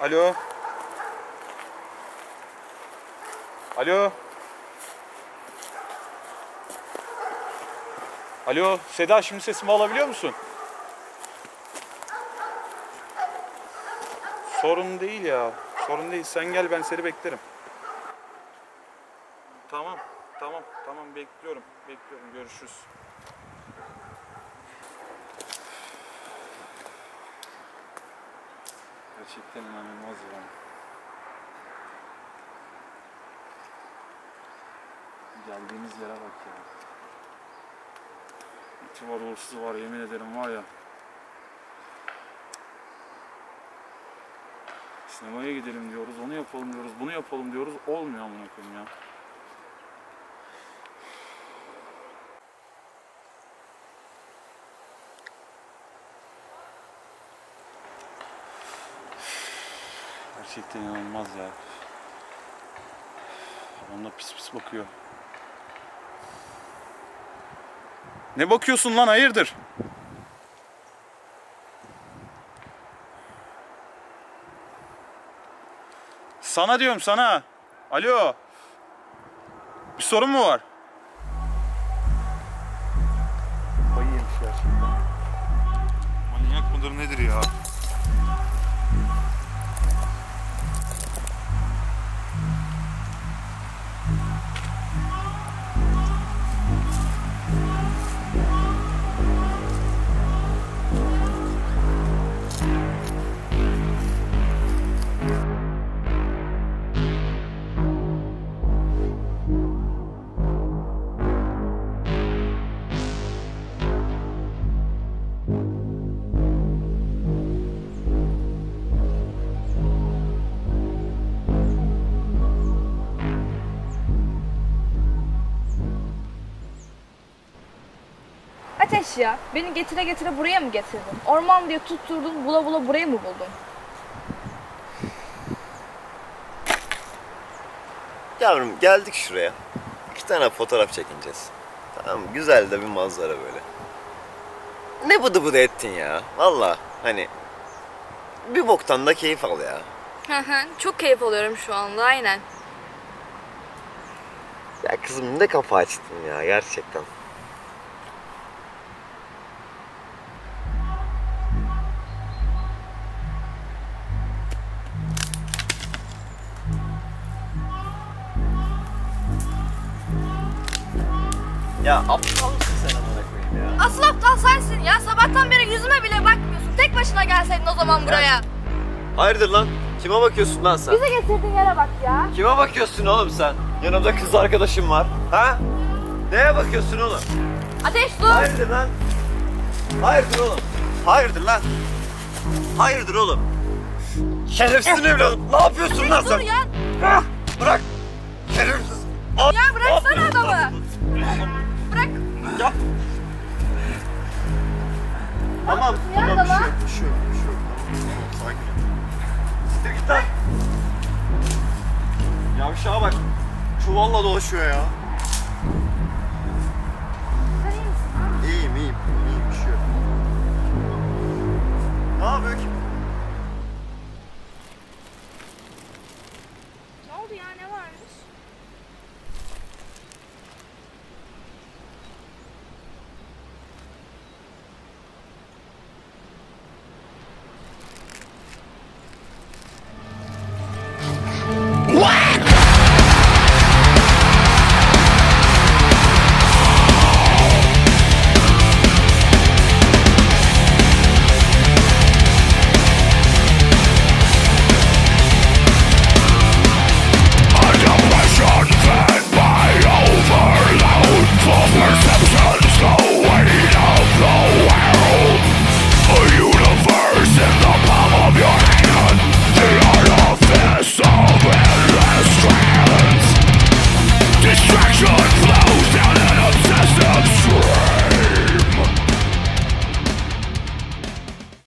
Alo. Alo. Alo Seda şimdi sesimi alabiliyor musun? Sorun değil ya. Sorun değil. Sen gel ben seni beklerim. Tamam. Tamam. Tamam bekliyorum. Bekliyorum. Görüşürüz. Gerçekten inanılmaz ya. Geldiğimiz yere bak ya. İti var, uğursuzu var yemin ederim var ya. Sinemaya gidelim diyoruz, onu yapalım diyoruz, bunu yapalım diyoruz. Olmuyor amına koyayım ya. Gerçekten inanılmaz ya. Onunla pis pis bakıyor. Ne bakıyorsun lan hayırdır? Sana diyorum sana. Alo. Bir sorun mu var? Kafayı yemiş gerçekten. Manyak mıdır nedir ya? Ateş ya, beni getire getire buraya mı getirdin? Orman diye tutturdun, bula bula buraya mı buldun? Yavrum geldik şuraya. İki tane fotoğraf çekineceğiz. Tamam? Güzel de bir manzara böyle. Ne bıdı bıdı ettin ya. Valla hani bir boktan da keyif al ya. Hı hı, çok keyif alıyorum şu anda, aynen. Ya kızım ne kafa açtın ya gerçekten. Ya aptal mısın sen amına koyayım ya? Asıl aptal sensin ya, sabahtan beri yüzüme bile bakmıyorsun. Tek başına gelseydin o zaman buraya. Hayırdır lan? Kime bakıyorsun lan sen? Bize getirdiğin yere bak ya. Kime bakıyorsun oğlum sen? Yanımda kız arkadaşım var. Ha? Neye bakıyorsun oğlum? Ateş dur. Hayırdır lan? Hayırdır oğlum? Hayırdır lan? Hayırdır oğlum? Şerefsiz evladım. Ne yapıyorsun lan Dur sen? ya. Bırak. Şerefsiz. Ya bıraksana adamı. Yap. Tamam. Tamam. Bir şey yok. Bir şey yok. Bir şey yok. Tamam. Sakin ol. Siktir git lan. Yavşağa bak. Çuvalla dolaşıyor ya. Sen iyi misin? İyiyim iyiyim. İyiyim bir şey yok. Ne yapıyor ki? Ne oldu ya? Ne varmış?